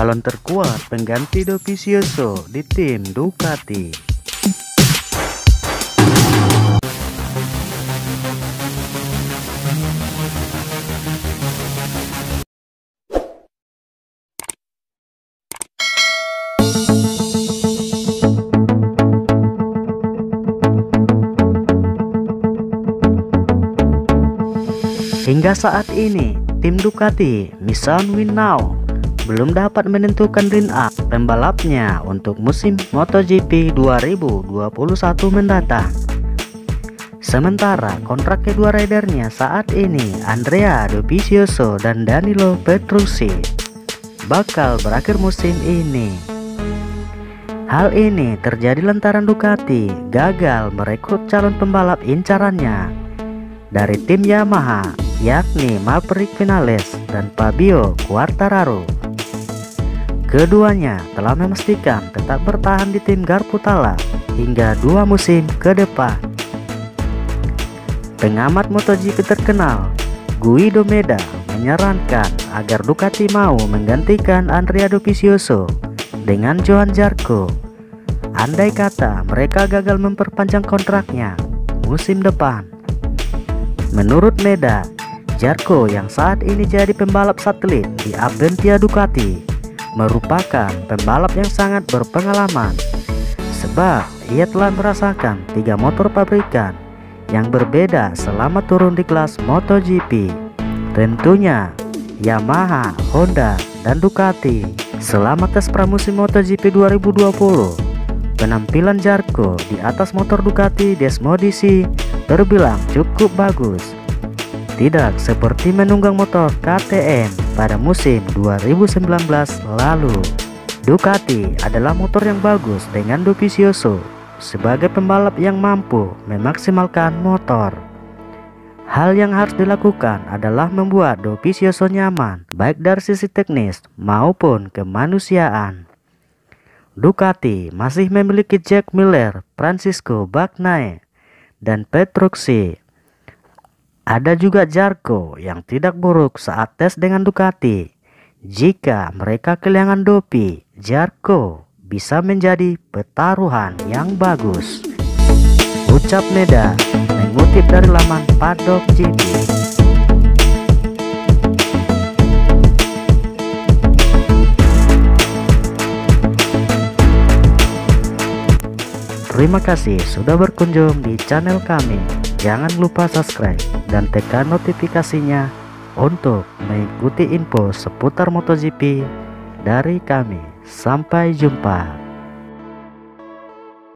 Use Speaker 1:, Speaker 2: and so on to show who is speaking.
Speaker 1: calon terkuat pengganti Dovizioso di tim Ducati. Hingga saat ini, tim Ducati Nissan Win Now belum dapat menentukan line up pembalapnya untuk musim MotoGP 2021 mendatang. Sementara kontrak kedua ridernya saat ini Andrea Dovizioso dan Danilo Petrucci bakal berakhir musim ini. Hal ini terjadi lantaran Ducati gagal merekrut calon pembalap incarannya dari tim Yamaha yakni Maverick Vinales dan Fabio Quartararo. Keduanya telah memastikan tetap bertahan di tim Garputala hingga dua musim ke depan. Pengamat MotoGP terkenal, Guido Meda menyarankan agar Ducati mau menggantikan Andrea Dovizioso dengan Johan Zarco. Andai kata mereka gagal memperpanjang kontraknya musim depan. Menurut Meda, Zarco yang saat ini jadi pembalap satelit di Aventia Ducati merupakan pembalap yang sangat berpengalaman. Sebab ia telah merasakan tiga motor pabrikan yang berbeda selama turun di kelas MotoGP. Tentunya Yamaha, Honda, dan Ducati selama tes pramusim MotoGP 2020 penampilan Jarko di atas motor Ducati Desmodici terbilang cukup bagus. Tidak seperti menunggang motor KTM pada musim 2019 lalu. Ducati adalah motor yang bagus dengan Dovizioso sebagai pembalap yang mampu memaksimalkan motor. Hal yang harus dilakukan adalah membuat Dovizioso nyaman baik dari sisi teknis maupun kemanusiaan. Ducati masih memiliki Jack Miller, Francisco Bagnaia, dan Petrucci ada juga Jarko yang tidak buruk saat tes dengan Ducati. Jika mereka kehilangan Dopi, Jarko bisa menjadi pertaruhan yang bagus. Ucap Meda mengutip dari laman Paddock GP. Terima kasih sudah berkunjung di channel kami. Jangan lupa subscribe dan tekan notifikasinya untuk mengikuti info seputar MotoGP dari kami. Sampai jumpa.